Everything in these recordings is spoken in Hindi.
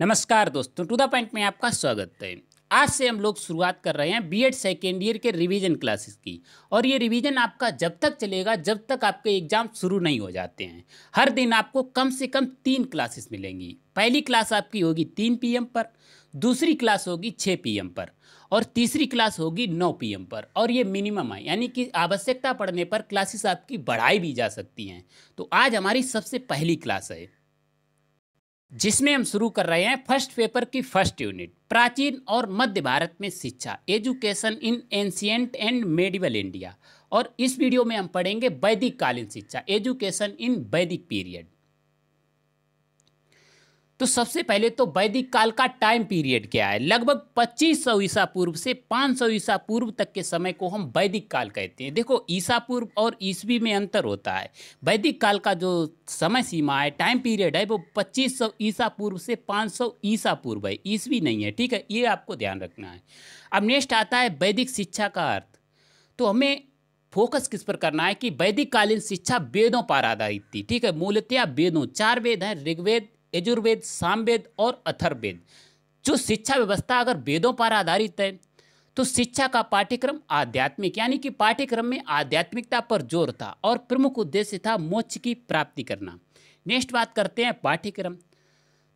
नमस्कार दोस्तों, टू द पॉइंट में आपका स्वागत है। आज से हम लोग शुरुआत कर रहे हैं बीएड सेकेंड ईयर के रिवीजन क्लासेस की। और ये रिवीजन आपका जब तक चलेगा, जब तक आपके एग्ज़ाम शुरू नहीं हो जाते हैं। हर दिन आपको कम से कम तीन क्लासेस मिलेंगी। पहली क्लास आपकी होगी तीन पीएम पर, दूसरी क्लास होगी छः पीएम पर और तीसरी क्लास होगी नौ पीएम पर। और ये मिनिमम है, यानी कि आवश्यकता पड़ने पर क्लासेस आपकी बढ़ाई भी जा सकती हैं। तो आज हमारी सबसे पहली क्लास है। जिसमें हम शुरू कर रहे हैं फ़र्स्ट पेपर की फ़र्स्ट यूनिट, प्राचीन और मध्य भारत में शिक्षा, education in ancient and medieval India. और इस वीडियो में हम पढ़ेंगे वैदिक कालीन शिक्षा, एजुकेशन इन वैदिक पीरियड। तो सबसे पहले तो वैदिक काल का टाइम पीरियड क्या है? लगभग 2500 ईसा पूर्व से 500 ईसा पूर्व तक के समय को हम वैदिक काल कहते हैं। देखो, ईसा पूर्व और ईस्वी में अंतर होता है। वैदिक काल का जो समय सीमा है टाइम पीरियड है, वो 2500 ईसा पूर्व से 500 ईसा पूर्व है। ईस्वी नहीं है, ठीक है? ये आपको ध्यान रखना है। अब नेक्स्ट आता है वैदिक शिक्षा का अर्थ। तो हमें फोकस किस पर करना है कि वैदिक कालीन शिक्षा वेदों पर आधारित थी, ठीक है? मूलतया वेदों, चार वेद हैं, ऋग्वेद यजुर्वेद, सामवेद और अथर्वेद जो शिक्षा व्यवस्था अगर वेदों पर आधारित है तो शिक्षा का पाठ्यक्रम आध्यात्मिक, यानी कि पाठ्यक्रम में आध्यात्मिकता पर ज़ोर था और प्रमुख उद्देश्य था मोक्ष की प्राप्ति करना। नेक्स्ट बात करते हैं पाठ्यक्रम।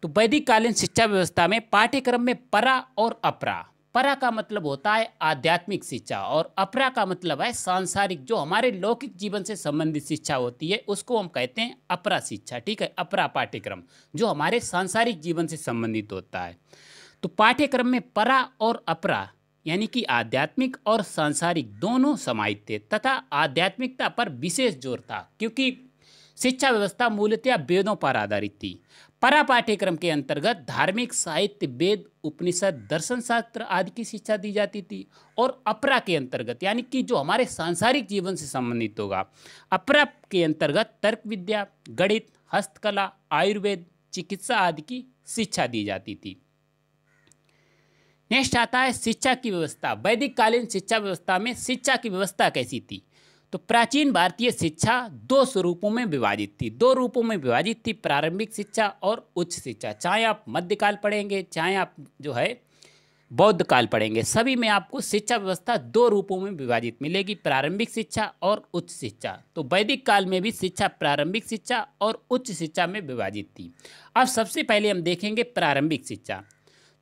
तो वैदिक कालीन शिक्षा व्यवस्था में पाठ्यक्रम में परा और अपरा। परा का मतलब होता है आध्यात्मिक शिक्षा और अपरा का मतलब है सांसारिक, जो हमारे लौकिक जीवन से संबंधित शिक्षा होती है, उसको हम कहते हैं अपरा शिक्षा, ठीक है? अपरा पाठ्यक्रम, जो हमारे सांसारिक जीवन से संबंधित होता है। तो पाठ्यक्रम में परा और अपरा, यानी कि आध्यात्मिक और सांसारिक दोनों समाहित थे, तथा आध्यात्मिकता पर विशेष ज़ोर था, क्योंकि शिक्षा व्यवस्था मूलतः वेदों पर आधारित थी। परा पाठ्यक्रम के अंतर्गत धार्मिक साहित्य, वेद, उपनिषद, दर्शन शास्त्र आदि की शिक्षा दी जाती थी और अपरा के अंतर्गत, यानी कि जो हमारे सांसारिक जीवन से संबंधित होगा। अपरा के अंतर्गत तर्क विद्या, गणित, हस्तकला, आयुर्वेद, चिकित्सा आदि की शिक्षा दी जाती थी। नेक्स्ट आता है शिक्षा की व्यवस्था। वैदिक कालीन शिक्षा व्यवस्था में शिक्षा की व्यवस्था कैसी थी? तो प्राचीन भारतीय शिक्षा दो स्वरूपों में विभाजित थी। दो रूपों में विभाजित थी, प्रारंभिक शिक्षा और उच्च शिक्षा। चाहे आप मध्यकाल पढ़ेंगे, चाहे आप जो है बौद्ध काल पढ़ेंगे, सभी में आपको शिक्षा व्यवस्था दो रूपों में विभाजित मिलेगी, प्रारंभिक शिक्षा और उच्च शिक्षा। तो वैदिक काल में भी शिक्षा प्रारंभिक शिक्षा और उच्च शिक्षा में विभाजित थी। अब सबसे पहले हम देखेंगे प्रारंभिक शिक्षा।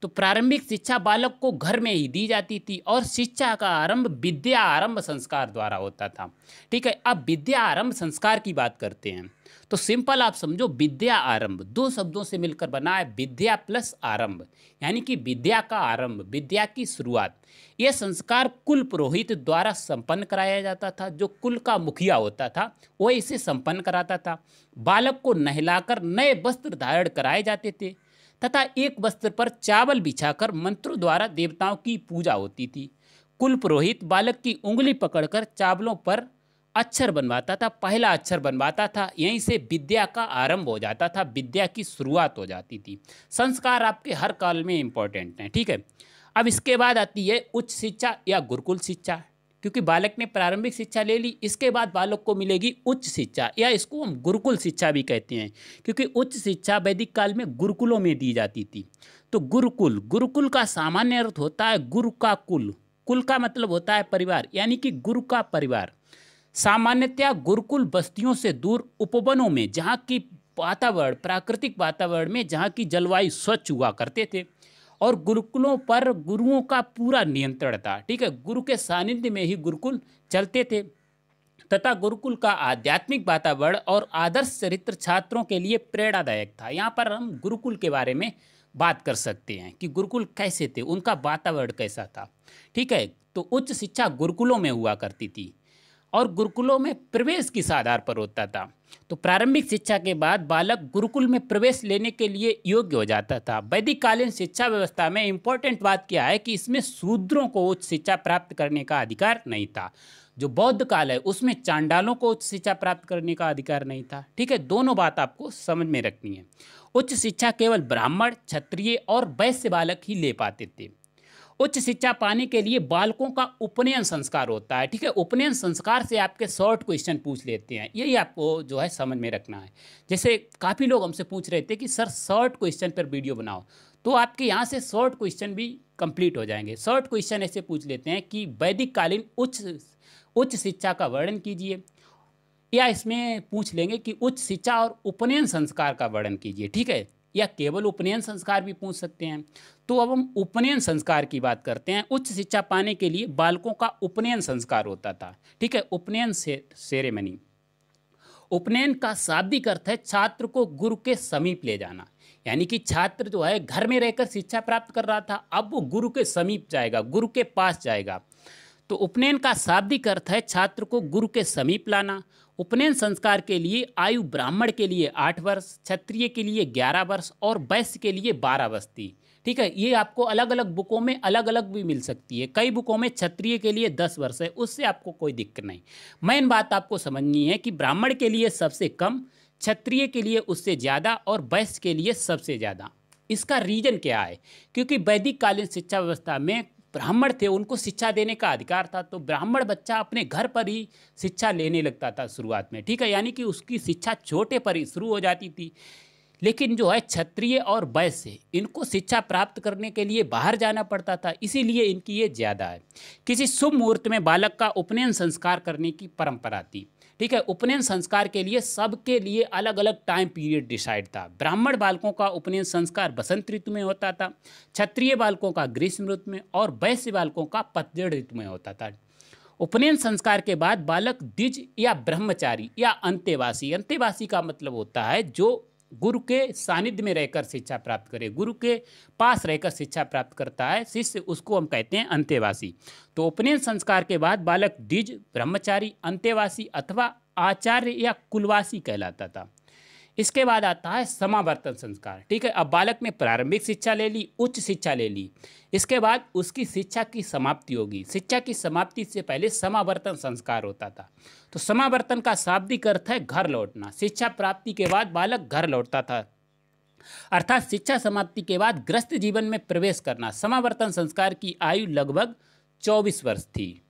तो प्रारंभिक शिक्षा बालक को घर में ही दी जाती थी और शिक्षा का आरंभ विद्या आरंभ संस्कार द्वारा होता था। ठीक है, अब विद्या आरंभ संस्कार की बात करते हैं। तो सिंपल आप समझो, विद्या आरंभ, दो शब्दों से मिलकर बना है, विद्या प्लस आरंभ, यानी कि विद्या का आरंभ, विद्या की शुरुआत। यह संस्कार कुल पुरोहित द्वारा संपन्न कराया जाता था, जो कुल का मुखिया होता था, वह इसे संपन्न कराता था। बालक को नहलाकर नए वस्त्र धारण कराए जाते थे। तथा एक वस्त्र पर चावल बिछाकर मंत्रों द्वारा देवताओं की पूजा होती थी। कुल पुरोहित बालक की उंगली पकड़कर चावलों पर अक्षर बनवाता था, पहला अक्षर बनवाता था, यहीं से विद्या का आरंभ हो जाता था, विद्या की शुरुआत हो जाती थी। संस्कार आपके हर काल में इम्पोर्टेंट हैं, ठीक है? अब इसके बाद आती है उच्च शिक्षा या गुरुकुल शिक्षा। क्योंकि बालक ने प्रारंभिक शिक्षा ले ली, इसके बाद बालक को मिलेगी उच्च शिक्षा, या इसको हम गुरुकुल शिक्षा भी कहते हैं, क्योंकि उच्च शिक्षा वैदिक काल में गुरुकुलों में दी जाती थी। तो गुरुकुल गुरुकुल का सामान्य अर्थ होता है गुरु का कुल। कुल का मतलब होता है परिवार, यानी कि गुरु का परिवार। सामान्यतया गुरुकुल बस्तियों से दूर उपवनों में, जहाँ की वातावरण, प्राकृतिक वातावरण में, जहाँ की जलवायु स्वच्छ हुआ करते थे। और गुरुकुलों पर गुरुओं का पूरा नियंत्रण था। ठीक है? गुरु के सानिध्य में ही गुरुकुल चलते थे। तथा गुरुकुल का आध्यात्मिक वातावरण और आदर्श चरित्र छात्रों के लिए प्रेरणादायक था। यहाँ पर हम गुरुकुल के बारे में बात कर सकते हैं कि गुरुकुल कैसे थे, उनका वातावरण कैसा था। ठीक है? तो उच्च शिक्षा गुरुकुलों में हुआ करती थी। और गुरुकुलों में प्रवेश किस आधार पर होता था? तो प्रारंभिक शिक्षा के बाद बालक गुरुकुल में प्रवेश लेने के लिए योग्य हो जाता था। वैदिक कालीन शिक्षा व्यवस्था में इम्पोर्टेंट बात क्या है कि इसमें शूद्रों को उच्च शिक्षा प्राप्त करने का अधिकार नहीं था। जो बौद्ध काल है, उसमें चांडालों को उच्च शिक्षा प्राप्त करने का अधिकार नहीं था। ठीक है, दोनों बात आपको समझ में रखनी है। उच्च शिक्षा केवल ब्राह्मण, क्षत्रिय और वैश्य बालक ही ले पाते थे। उच्च शिक्षा पाने के लिए बालकों का उपनयन संस्कार होता है, ठीक है? उपनयन संस्कार से आपके शॉर्ट क्वेश्चन पूछ लेते हैं। यही आपको जो है समझ में रखना है। जैसे काफ़ी लोग हमसे पूछ रहे थे कि, सर, शॉर्ट क्वेश्चन पर वीडियो बनाओ। तो आपके यहाँ से शॉर्ट क्वेश्चन भी कंप्लीट हो जाएँगे। शॉर्ट क्वेश्चन ऐसे पूछ लेते हैं कि वैदिक कालीन उच्च उच्च शिक्षा का वर्णन कीजिए। या इसमें पूछ लेंगे कि, उच्च शिक्षा और उपनयन संस्कार का वर्णन कीजिए। ठीक है? या केवल उपनयन संस्कार भी पूछ सकते हैं। तो अब हम उपनयन संस्कार की बात करते हैं। उच्च शिक्षा पाने के लिए बालकों का उपनयन संस्कार होता था। ठीक है, उपनयन से सेरेमनी उपनयन का शाब्दिक अर्थ है छात्र को गुरु के समीप ले जाना। यानी कि छात्र जो है, घर में रहकर शिक्षा प्राप्त कर रहा था, अब वो गुरु के समीप जाएगा, गुरु के पास जाएगा। तो उपनयन का शाब्दिक अर्थ है छात्र को गुरु के समीप लाना। उपनयन संस्कार के लिए, आयु ब्राह्मण के लिए आठ वर्ष, क्षत्रिय के लिए ग्यारह वर्ष और वैश्य के लिए बारह वर्ष थी ठीक है? ये आपको अलग अलग बुकों में अलग अलग भी मिल सकती है। कई बुकों में क्षत्रिय के लिए दस वर्ष है, उससे आपको कोई दिक्कत नहीं। मेन बात आपको समझनी है कि ब्राह्मण के लिए सबसे कम, क्षत्रिय के लिए उससे ज़्यादा और वैश्य के लिए सबसे ज़्यादा। इसका रीजन क्या है? क्योंकि वैदिक कालीन शिक्षा व्यवस्था में ब्राह्मण थे, उनको शिक्षा देने का अधिकार था तो ब्राह्मण बच्चा अपने घर पर ही शिक्षा लेने लगता था शुरुआत में, ठीक है? यानी कि उसकी शिक्षा छोटे पर ही शुरू हो जाती थी। लेकिन जो है, क्षत्रिय और वैश्य, इनको शिक्षा प्राप्त करने के लिए बाहर जाना पड़ता था, इसीलिए इनकी ये ज़्यादा है। किसी शुभ मुहूर्त में बालक का उपनयन संस्कार करने की परंपरा थी। ठीक है, उपनयन संस्कार के लिए सबके लिए अलग अलग टाइम पीरियड डिसाइड था। ब्राह्मण बालकों का उपनयन संस्कार बसंत ऋतु में होता था, क्षत्रिय बालकों का ग्रीष्म ऋतु में और वैश्य बालकों का पतझड़ ऋतु में होता था। उपनयन संस्कार के बाद बालक द्विज या ब्रह्मचारी या अंत्यवासी अंत्यवासी का मतलब होता है जो गुरु के सानिध्य में रहकर शिक्षा प्राप्त करे। गुरु के पास रहकर शिक्षा प्राप्त करता है, शिष्य उसको हम कहते हैं अंत्यवासी। तो उपनयन संस्कार के बाद बालक द्विज ब्रह्मचारी, अंत्यवासी अथवा आचार्य या कुलवासी कहलाता था। इसके बाद आता है समावर्तन संस्कार। ठीक है, अब बालक ने प्रारंभिक शिक्षा ले ली, उच्च शिक्षा ले ली। इसके बाद उसकी शिक्षा की समाप्ति होगी। शिक्षा की समाप्ति से पहले समावर्तन संस्कार होता था। तो समावर्तन का शाब्दिक अर्थ है घर लौटना। शिक्षा प्राप्ति के बाद बालक घर लौटता था। अर्थात शिक्षा समाप्ति के बाद ग्रस्त जीवन में प्रवेश करना। समावर्तन संस्कार की आयु लगभग चौबीस वर्ष थी।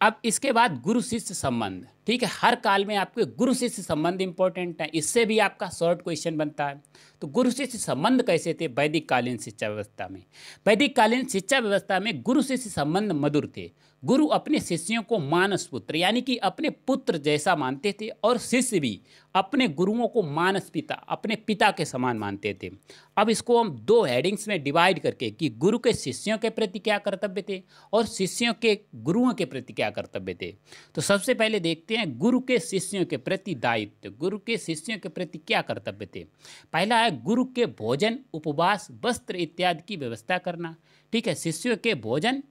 अब इसके बाद गुरु शिष्य संबंध। ठीक है, हर काल में आपके गुरु शिष्य संबंध इंपॉर्टेंट है, इससे भी आपका शॉर्ट क्वेश्चन बनता है। तो गुरु शिष्य संबंध कैसे थे? वैदिक कालीन शिक्षा व्यवस्था में। वैदिक कालीन शिक्षा व्यवस्था में गुरु शिष्य संबंध मधुर थे। गुरु अपने शिष्यों को मानस पुत्र यानी कि अपने पुत्र जैसा मानते थे, और शिष्य भी अपने गुरुओं को मानस पिता, अपने पिता के समान मानते थे। अब इसको हम दो हेडिंग्स में डिवाइड करके कि गुरु के शिष्यों के प्रति क्या कर्तव्य थे, और शिष्यों के गुरुओं के प्रति क्या कर्तव्य थे। तो सबसे पहले देखते हैं गुरु के शिष्यों के प्रति दायित्व। गुरु के शिष्यों के प्रति क्या कर्तव्य थे? पहला है गुरु के भोजन, उपवास, वस्त्र इत्यादि की व्यवस्था करना। ठीक है, शिष्यों के भोजन,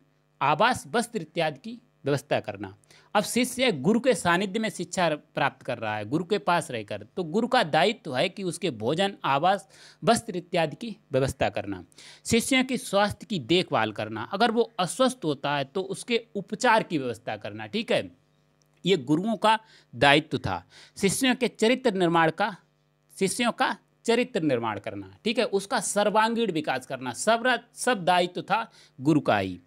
आवास, वस्त्र इत्यादि की व्यवस्था करना। अब शिष्य गुरु के सानिध्य में शिक्षा प्राप्त कर रहा है, गुरु के पास रहकर। तो गुरु का दायित्व है कि उसके भोजन, आवास, वस्त्र इत्यादि की व्यवस्था करना। शिष्यों की स्वास्थ्य की देखभाल करना। अगर वो अस्वस्थ होता है तो उसके उपचार की व्यवस्था करना। ठीक है? ये गुरुओं का दायित्व था। शिष्यों के चरित्र निर्माण का, शिष्यों का चरित्र निर्माण करना, ठीक है? उसका सर्वांगीण विकास करना, सब सब दायित्व था गुरु का ही।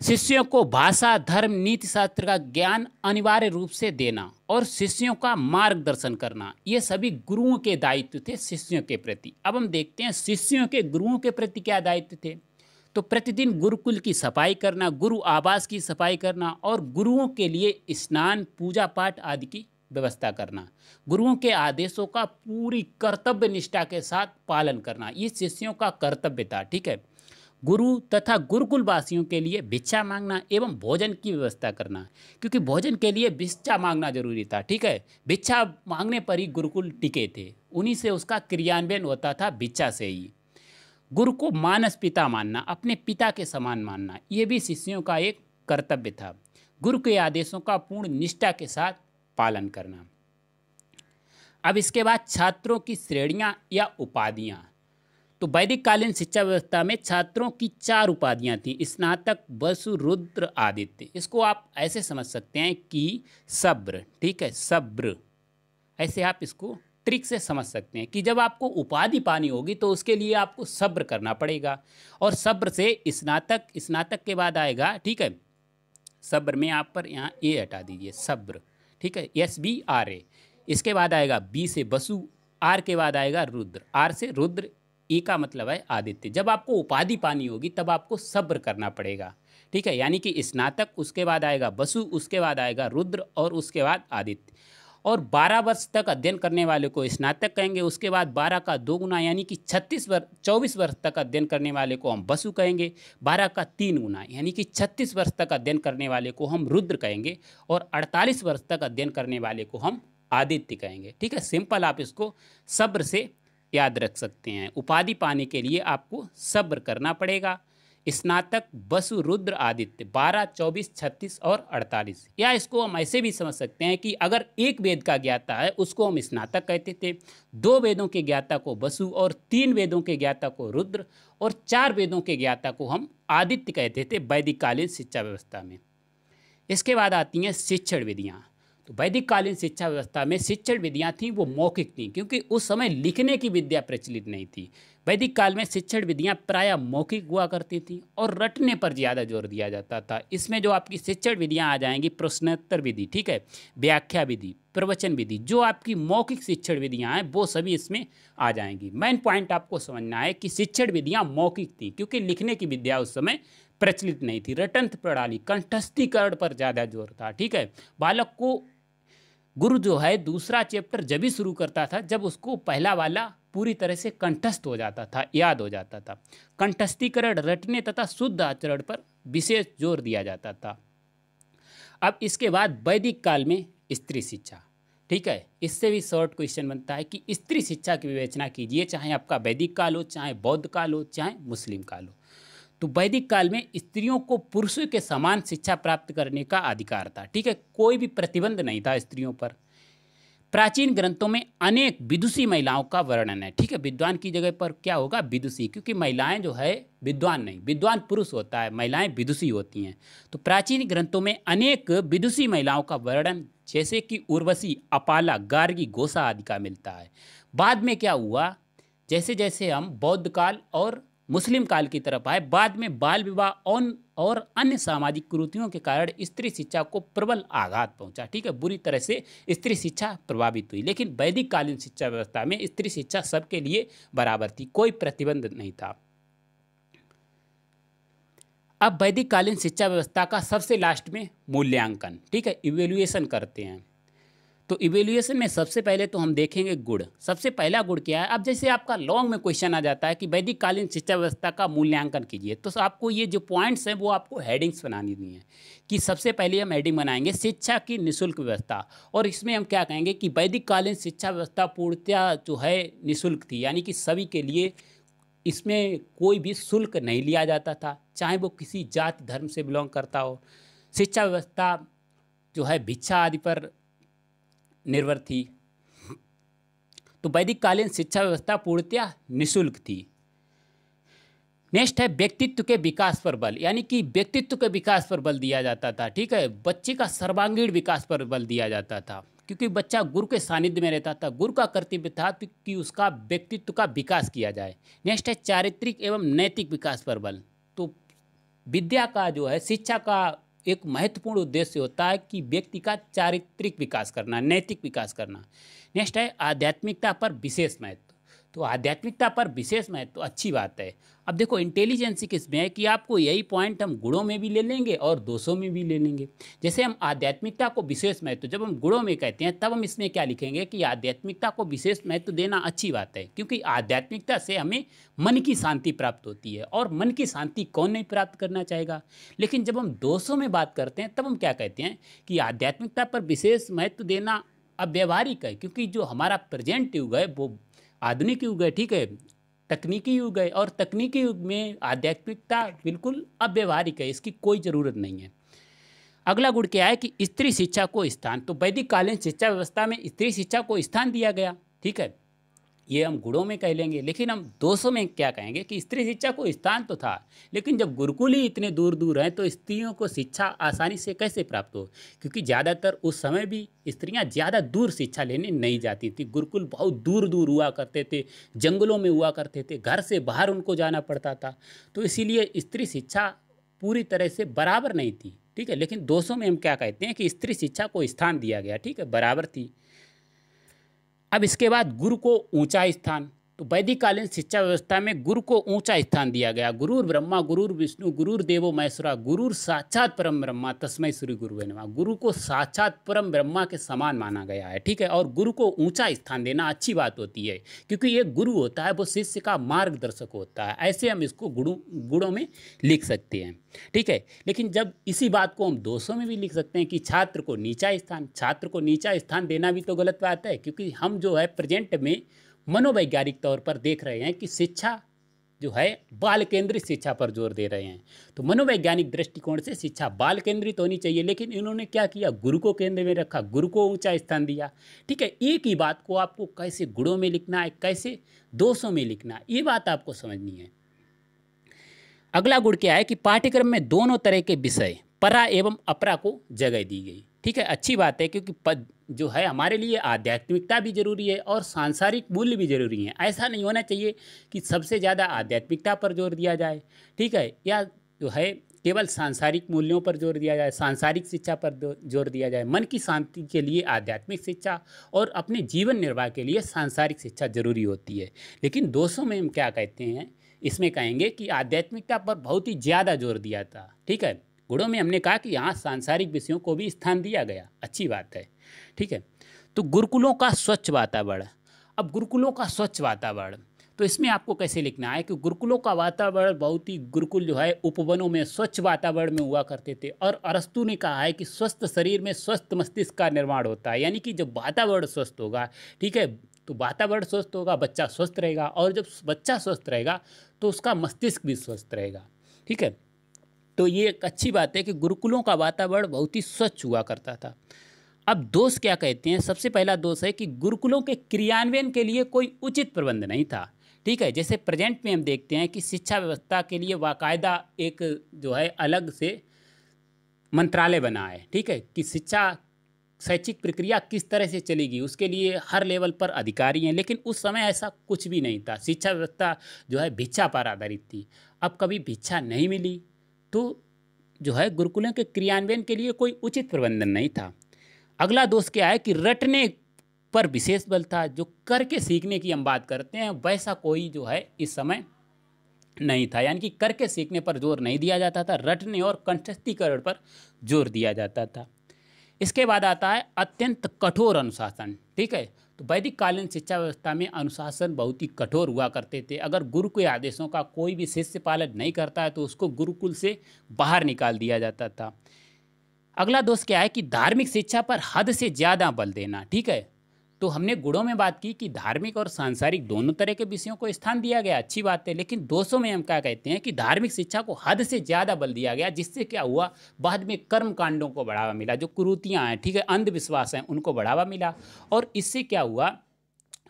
शिष्यों को भाषा, धर्म, नीति शास्त्र का ज्ञान अनिवार्य रूप से देना और शिष्यों का मार्गदर्शन करना, ये सभी गुरुओं के दायित्व थे शिष्यों के प्रति। अब हम देखते हैं शिष्यों के, गुरुओं के प्रति क्या दायित्व थे? तो प्रतिदिन गुरुकुल की सफ़ाई करना, गुरु आवास की सफ़ाई करना और गुरुओं के लिए स्नान, पूजा पाठ आदि की व्यवस्था करना। गुरुओं के आदेशों का पूरी कर्तव्य निष्ठा के साथ पालन करना, ये शिष्यों का कर्तव्य था, ठीक है? गुरु तथा गुरुकुल वासियों के लिए भिक्षा मांगना एवं भोजन की व्यवस्था करना, क्योंकि भोजन के लिए भिक्षा मांगना ज़रूरी था, ठीक है? भिक्षा मांगने पर ही गुरुकुल टिके थे, उन्हीं से उसका क्रियान्वयन होता था भिक्षा से ही। गुरु को मानस पिता मानना, अपने पिता के समान मानना, ये भी शिष्यों का एक कर्तव्य था। गुरु के आदेशों का पूर्ण निष्ठा के साथ पालन करना। अब इसके बाद छात्रों की श्रेणियाँ या उपाधियाँ। तो वैदिक कालीन शिक्षा व्यवस्था में छात्रों की चार उपाधियाँ थी, स्नातक, वसु, रुद्र, आदित्य। इसको आप ऐसे समझ सकते हैं कि सब्र, ठीक है, सब्र। ऐसे आप इसको ट्रिक से समझ सकते हैं कि जब आपको उपाधि पानी होगी तो उसके लिए आपको सब्र करना पड़ेगा। और सब्र से स्नातक स्नातक के बाद आएगा, ठीक है? सब्र में आप पर यहाँ ए हटा दीजिए, सब्र, ठीक है? S B R A. इसके बाद आएगा बी से बसु, आर के बाद आएगा रुद्र। आर से रुद्र ई का मतलब है आदित्य। जब आपको उपाधि पानी होगी, तब आपको सब्र करना पड़ेगा, ठीक है? यानी कि स्नातक, उसके बाद आएगा बसु, उसके बाद आएगा रुद्र और उसके बाद आदित्य। और 12 वर्ष तक अध्ययन करने वाले को स्नातक कहेंगे। उसके बाद 12 का दो गुना यानी कि 36 वर्ष चौबीस वर्ष तक अध्ययन करने वाले को हम बसु कहेंगे। 12 का तीन गुना, यानी कि 36 वर्ष तक अध्ययन करने वाले को हम रुद्र कहेंगे और 48 वर्ष तक अध्ययन करने वाले को हम आदित्य कहेंगे। ठीक है, सिंपल आप इसको सब्र से याद रख सकते हैं। उपाधि पाने के लिए आपको सब्र करना पड़ेगा। स्नातक, बसु, रुद्र, आदित्य, बारह, चौबीस, छत्तीस और अड़तालीस। या इसको हम ऐसे भी समझ सकते हैं कि अगर एक वेद का ज्ञाता है, उसको हम स्नातक कहते थे। दो वेदों के ज्ञाता को बसु और तीन वेदों के ज्ञाता को रुद्र और चार वेदों के ज्ञाता को हम आदित्य कहते थे वैदिक कालीन शिक्षा व्यवस्था में। इसके बाद आती हैं शिक्षण विधियाँ। तो वैदिक कालीन शिक्षा व्यवस्था में शिक्षण विधियाँ थीं, वो मौखिक थीं, क्योंकि उस समय लिखने की विद्या प्रचलित नहीं थी। वैदिक काल में शिक्षण विधियाँ प्रायः मौखिक हुआ करती थीं और रटने पर ज़्यादा ज़ोर दिया जाता था। इसमें जो आपकी शिक्षण विधियाँ आ जाएँगी, प्रश्नोत्तर विधि, ठीक है? व्याख्या विधि, प्रवचन विधि, जो आपकी मौखिक शिक्षण विधियाँ हैं, वो सभी इसमें आ जाएँगी। मेन पॉइंट आपको समझना है कि शिक्षण विधियाँ मौखिक थी, क्योंकि लिखने की विद्या उस समय प्रचलित नहीं थी। रटंत प्रणाली, कंठस्थीकरण पर ज़्यादा ज़ोर था, ठीक है? बालक को गुरु जो है दूसरा चैप्टर जब भी शुरू करता था, जब उसको पहला वाला पूरी तरह से कंठस्थ हो जाता था, याद हो जाता था। कंठस्थीकरण रटने तथा शुद्ध आचरण पर विशेष ज़ोर दिया जाता था। अब इसके बाद वैदिक काल में स्त्री शिक्षा, ठीक है? इससे भी शॉर्ट क्वेश्चन बनता है कि स्त्री शिक्षा की विवेचना कीजिए, चाहे आपका वैदिक काल हो, चाहे बौद्ध काल हो, चाहे मुस्लिम काल हो। तो वैदिक काल में स्त्रियों को पुरुषों के समान शिक्षा प्राप्त करने का अधिकार था, ठीक है? कोई भी प्रतिबंध नहीं था स्त्रियों पर। प्राचीन ग्रंथों में अनेक विदुषी महिलाओं का वर्णन है, ठीक है? विद्वान की जगह पर क्या होगा? विदुषी, क्योंकि महिलाएँ जो है, विद्वान नहीं, विद्वान पुरुष होता है, महिलाएँ विदुषी होती हैं। तो प्राचीन ग्रंथों में अनेक विदुषी महिलाओं का वर्णन, जैसे कि उर्वशी, अपाला, गार्गी, गोसा आदि का मिलता है। बाद में क्या हुआ? जैसे जैसे हम बौद्ध काल और मुस्लिम काल की तरफ़ आए। बाद में बाल विवाह और और अन्य सामाजिक कुरुतियों के कारण स्त्री शिक्षा को प्रबल आघात पहुँचा। ठीक है, बुरी तरह से स्त्री शिक्षा प्रभावित हुई। लेकिन वैदिक कालीन शिक्षा व्यवस्था में स्त्री शिक्षा सबके लिए बराबर थी, कोई प्रतिबंध नहीं था। अब वैदिक कालीन शिक्षा व्यवस्था का सबसे लास्ट में मूल्यांकन। ठीक है इवेल्युएशन करते हैं। तो इवेल्युएशन में सबसे पहले तो हम देखेंगे गुड़ सबसे पहला गुड़ क्या है? अब जैसे आपका लॉन्ग में क्वेश्चन आ जाता है कि वैदिक कालीन शिक्षा व्यवस्था का मूल्यांकन कीजिए तो आपको ये जो पॉइंट्स हैं, वो आपको हेडिंग्स बनानी दी हैं कि सबसे पहले हम हेडिंग बनाएँगे शिक्षा की निःशुल्क व्यवस्था। और इसमें हम क्या कहेंगे कि वैदिक कालीन शिक्षा व्यवस्था पूर्णतया जो है निःशुल्क थी, यानी कि सभी के लिए इसमें कोई भी शुल्क नहीं लिया जाता था, चाहे वो किसी जाति, धर्म से बिलोंग करता हो। शिक्षा व्यवस्था जो है भिक्षा आदि पर निर्भर थी। तो वैदिक कालीन शिक्षा व्यवस्था पूर्णतया निशुल्क थी। नेक्स्ट है, व्यक्तित्व के विकास पर बल। यानी कि व्यक्तित्व के विकास पर बल दिया जाता था, ठीक है? बच्चे का सर्वांगीण विकास पर बल दिया जाता था, क्योंकि बच्चा गुरु के सानिध्य में रहता था, गुरु का कर्तव्य था कि उसका व्यक्तित्व का विकास किया जाए। नेक्स्ट है, चारित्रिक एवं नैतिक विकास पर बल। तो विद्या का जो है, शिक्षा का एक महत्वपूर्ण उद्देश्य होता है कि व्यक्ति का चारित्रिक विकास करना, नैतिक विकास करना। नेक्स्ट है आध्यात्मिकता पर विशेष महत्व। तो आध्यात्मिकता पर विशेष महत्व तो अच्छी बात है। अब देखो इंटेलिजेंसी किसमें है कि आपको यही पॉइंट हम गुणों में भी ले लेंगे और दोषों में भी ले लेंगे। जैसे हम आध्यात्मिकता को विशेष महत्व तो जब हम गुणों में कहते हैं, तब हम इसमें क्या लिखेंगे कि आध्यात्मिकता को विशेष महत्व तो देना अच्छी बात है, क्योंकि आध्यात्मिकता से हमें मन की शांति प्राप्त होती है और मन की शांति कौन नहीं प्राप्त करना चाहेगा? लेकिन जब हम दोषों में बात करते हैं, तब हम क्या कहते हैं कि आध्यात्मिकता पर विशेष महत्व देना अब व्यवहारिक है, क्योंकि जो हमारा प्रेजेंट युग है, वो आधुनिक युग है, ठीक है। तकनीकी युग है और तकनीकी युग में आध्यात्मिकता बिल्कुल अव्यवहारिक है, इसकी कोई ज़रूरत नहीं है। अगला गुण क्या है कि स्त्री शिक्षा को स्थान तो वैदिक कालीन शिक्षा व्यवस्था में स्त्री शिक्षा को स्थान दिया गया, ठीक है। ये हम गुणों में कह लेंगे, लेकिन हम दोषों में क्या कहेंगे कि स्त्री शिक्षा को स्थान तो था, लेकिन जब गुरुकुल ही इतने दूर दूर हैं तो स्त्रियों को शिक्षा आसानी से कैसे प्राप्त हो? क्योंकि ज़्यादातर उस समय भी स्त्रियाँ ज़्यादा दूर शिक्षा लेने नहीं जाती थी। गुरुकुल बहुत दूर दूर हुआ करते थे, जंगलों में हुआ करते थे, घर से बाहर उनको जाना पड़ता था। तो इसीलिए स्त्री शिक्षा पूरी तरह से बराबर नहीं थी, ठीक है? लेकिन दोषों में हम क्या कहते हैं कि स्त्री शिक्षा को स्थान दिया गया, ठीक है? बराबर थी। अब इसके बाद गुरु को ऊँचा स्थान तो वैदिक कालीन शिक्षा व्यवस्था में गुरु को ऊँचा स्थान दिया गया। गुरुर ब्रह्मा, गुरुर विष्णु, गुरुर देवो महेश्वरा, गुरुर साक्षात परम ब्रह्मा तस्मय श्री गुरु नमा। गुरु को साक्षात परम ब्रह्मा के समान माना गया है, ठीक है? और गुरु को ऊँचा स्थान देना अच्छी बात होती है, क्योंकि ये गुरु होता है, वो शिष्य का मार्गदर्शक होता है। ऐसे हम इसको गुरु गुणों में लिख सकते हैं, ठीक है? लेकिन जब इसी बात को हम दोषों में भी लिख सकते हैं कि छात्र को नीचा स्थान, छात्र को नीचा स्थान देना भी तो गलत बात है, क्योंकि हम जो है प्रेजेंट में मनोवैज्ञानिक तौर पर देख रहे हैं कि शिक्षा जो है, बाल केंद्रित शिक्षा पर ज़ोर दे रहे हैं। तो मनोवैज्ञानिक दृष्टिकोण से शिक्षा बाल केंद्रित होनी चाहिए, लेकिन इन्होंने क्या किया? गुरु को केंद्र में रखा, गुरु को ऊँचा स्थान दिया। ठीक है, एक ही बात को आपको कैसे गुणों में लिखना है, कैसे दोषों में लिखना है, ये बात आपको समझनी है। अगला गुण क्या है कि पाठ्यक्रम में दोनों तरह के विषय, परा एवं अपरा को जगह दी गई। ठीक है, अच्छी बात है क्योंकि पद जो है हमारे लिए आध्यात्मिकता भी ज़रूरी है और सांसारिक मूल्य भी ज़रूरी है। ऐसा नहीं होना चाहिए कि सबसे ज़्यादा आध्यात्मिकता पर ज़ोर दिया जाए, ठीक है, या जो है केवल सांसारिक मूल्यों पर ज़ोर दिया जाए, सांसारिक शिक्षा पर ज़ोर दिया जाए। मन की शांति के लिए आध्यात्मिक शिक्षा और अपने जीवन निर्वाह के लिए सांसारिक शिक्षा ज़रूरी होती है। लेकिन दोषों में हम क्या कहते हैं, इसमें कहेंगे कि आध्यात्मिकता पर बहुत ही ज़्यादा ज़ोर दिया था, ठीक है। गुणों में हमने कहा कि यहाँ सांसारिक विषयों को भी स्थान दिया गया। अच्छी बात है। ठीक है? तो गुरुकुलों का स्वच्छ वातावरण। अब गुरुकुलों का स्वच्छ वातावरण तो इसमें आपको कैसे लिखना है कि गुरुकुलों का वातावरण बहुत ही गुरुकुल जो है, उपवनों में स्वच्छ वातावरण में हुआ करते थे और अरस्तु ने कहा है कि स्वस्थ शरीर में स्वस्थ मस्तिष्क का निर्माण होता है। यानी कि जब वातावरण स्वस्थ होगा, ठीक है? तो वातावरण स्वस्थ होगा, बच्चा स्वस्थ रहेगा और जब बच्चा स्वस्थ रहेगा तो उसका मस्तिष्क भी स्वस्थ रहेगा। ठीक है? तो ये एक अच्छी बात है कि गुरुकुलों का वातावरण बहुत ही स्वच्छ हुआ करता था। अब दोष क्या कहते हैं? सबसे पहला दोष है कि गुरुकुलों के क्रियान्वयन के लिए कोई उचित प्रबंध नहीं था। ठीक है, जैसे प्रेजेंट में हम देखते हैं कि शिक्षा व्यवस्था के लिए बाकायदा एक जो है, अलग से मंत्रालय बना है। ठीक है, कि शिक्षा शैक्षिक प्रक्रिया किस तरह से चलेगी, उसके लिए हर लेवल पर अधिकारी हैं, लेकिन उस समय ऐसा कुछ भी नहीं था। शिक्षा व्यवस्था जो है, भिक्षा पर आधारित थी। अब कभी भिक्षा नहीं मिली तो जो है गुरुकुलों के क्रियान्वयन के लिए कोई उचित प्रबंधन नहीं था। अगला दोष क्या है कि रटने पर विशेष बल था, जो करके सीखने की हम बात करते हैं, वैसा कोई जो है इस समय नहीं था। यानी कि करके सीखने पर ज़ोर नहीं दिया जाता था, रटने और कंठस्थीकरण पर ज़ोर दिया जाता था। इसके बाद आता है अत्यंत कठोर अनुशासन, ठीक है? तो वैदिक कालीन शिक्षा व्यवस्था में अनुशासन बहुत ही कठोर हुआ करते थे। अगर गुरु के आदेशों का कोई भी शिष्य पालन नहीं करता है तो उसको गुरुकुल से बाहर निकाल दिया जाता था। अगला दोष क्या है कि धार्मिक शिक्षा पर हद से ज़्यादा बल देना, ठीक है? तो हमने गुणों में बात की कि धार्मिक और सांसारिक दोनों तरह के विषयों को स्थान दिया गया। अच्छी बात है, लेकिन दोषों में हम क्या कहते हैं कि धार्मिक शिक्षा को हद से ज़्यादा बल दिया गया, जिससे क्या हुआ? बाद में कर्म कांडों को बढ़ावा मिला, जो कुरूतियाँ हैं, ठीक है, अंधविश्वास हैं, उनको बढ़ावा मिला। और इससे क्या हुआ?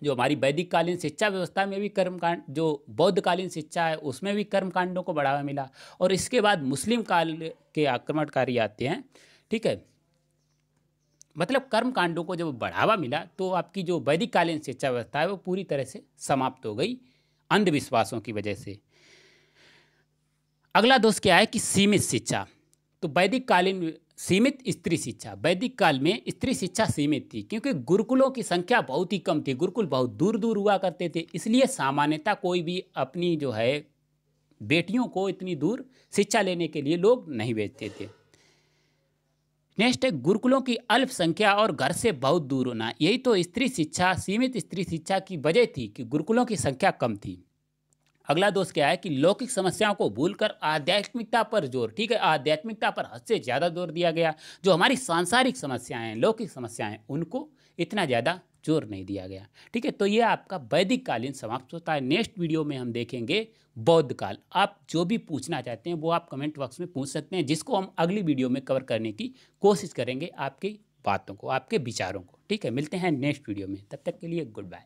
जो हमारी वैदिक कालीन शिक्षा व्यवस्था में भी कर्मकांड, जो बौद्ध कालीन शिक्षा है, उसमें भी कर्मकांडों को बढ़ावा मिला। और इसके बाद मुस्लिम काल के आक्रमणकारी आते हैं, ठीक है मतलब कर्म कांडों को जब बढ़ावा मिला तो आपकी जो वैदिक कालीन शिक्षा व्यवस्था है, वो पूरी तरह से समाप्त हो गई अंधविश्वासों की वजह से। अगला दोष क्या है कि सीमित शिक्षा। तो वैदिक कालीन सीमित स्त्री शिक्षा वैदिक काल में स्त्री शिक्षा सीमित थी, क्योंकि गुरुकुलों की संख्या बहुत ही कम थी, गुरुकुल बहुत दूर दूर हुआ करते थे, इसलिए सामान्यता कोई भी अपनी जो है बेटियों को इतनी दूर शिक्षा लेने के लिए लोग नहीं भेजते थे। नेक्स्ट है गुरुकुलों की अल्पसंख्या और घर से बहुत दूर होना। यही तो स्त्री शिक्षा, सीमित स्त्री शिक्षा की वजह थी कि गुरुकुलों की संख्या कम थी। अगला दोष क्या है कि लौकिक समस्याओं को भूलकर आध्यात्मिकता पर ज़ोर, ठीक है? आध्यात्मिकता पर हद से ज़्यादा ज़ोर दिया गया। जो हमारी सांसारिक समस्याएँ हैं, लौकिक समस्याएँ उनको इतना ज़्यादा ज़ोर नहीं दिया गया। ठीक है तो ये आपका वैदिक कालीन समाप्त होता है। नेक्स्ट वीडियो में हम देखेंगे बौद्ध काल आप जो भी पूछना चाहते हैं, वो आप कमेंट बॉक्स में पूछ सकते हैं, जिसको हम अगली वीडियो में कवर करने की कोशिश करेंगे आपकी बातों को, आपके विचारों को। ठीक है, मिलते हैं नेक्स्ट वीडियो में। तब तक के लिए गुड बाय।